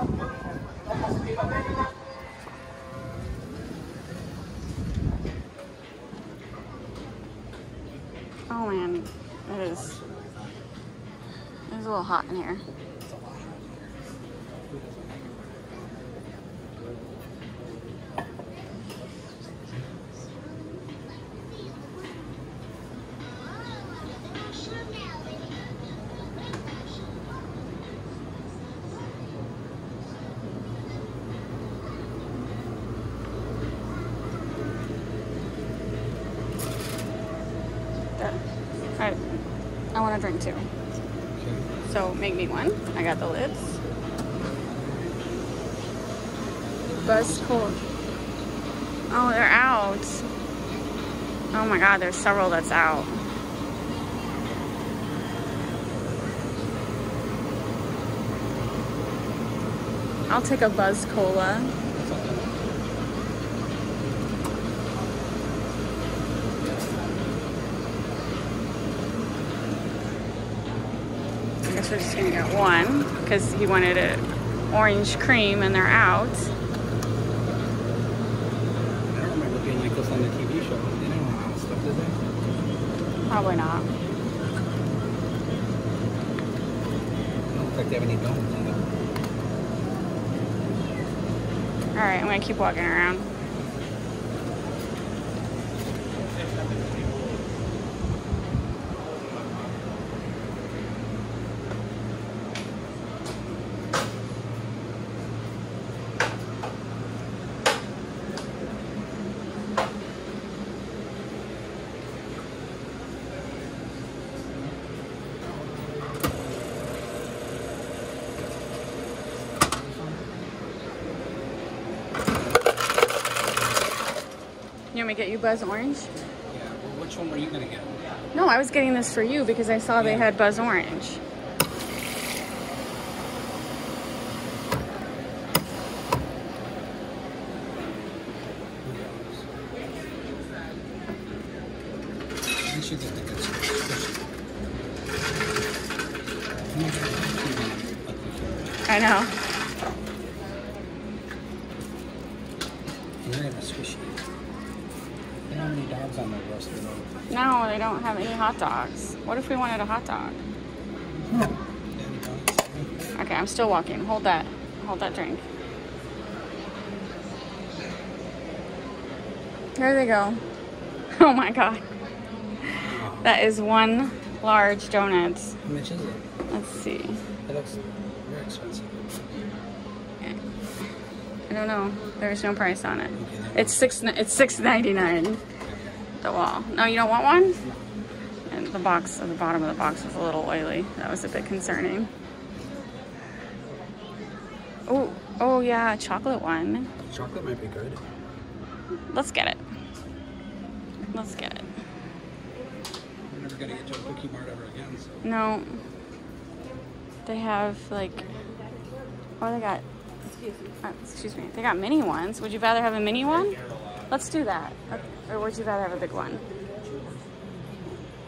Oh man, it is. It's a little hot in here. There. I, I want a drink too. So make me one. I got the lids. Buzz Cola. Oh, they're out. Oh my god, there's several that's out. I'll take a Buzz Cola. Guess we're just gonna get one because he wanted it orange cream and they're out. I don't remember being like this on the TV show. They know stuff there. Probably not. They don't look like they have any donuts either. All right, I'm gonna keep walking around. You want me to get you Buzz Orange? Yeah. Well, which one were you gonna get? No, I was getting this for you because I saw they had Buzz Orange. You should get the good stuff. I'm not gonna keep them up before. I know. And they're gonna Squishee. They don't have any dogs on their roster though. No, they don't have any hot dogs. What if we wanted a hot dog? Okay, I'm still walking. Hold that. Hold that drink. There they go. Oh my god. That is one large donut. How much is it? Let's see. It looks very expensive. I don't know. There's no price on it. Okay. It's six. It's six ninety nine. The wall. No, you don't want one. And the box at the bottom of the box was a little oily. That was a bit concerning. Oh, oh yeah, chocolate one. Chocolate might be good. Let's get it. Let's get it. We're never gonna get to a Kwik-E-Mart ever again. So. No. They have like. Oh, they got. uh, excuse me. They got mini ones. Would you rather have a mini one? Let's do that. Or would you rather have a big one?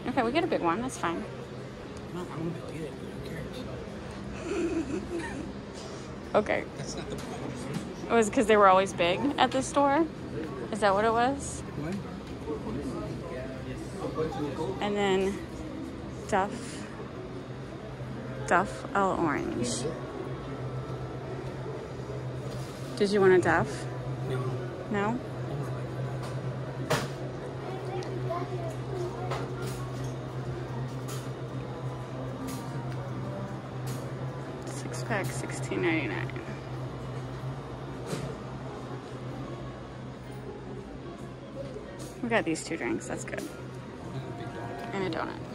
Okay, we get a big one. That's fine. No, I want to eat it. Who cares? Okay. That's not the point. It was because they were always big at the store. Is that what it was? What? And then Duff. Duff L Orange. Did you want a Duff? No. No? Six pack, sixteen ninety nine. We got these two drinks. That's good. Not a big dog. And a donut.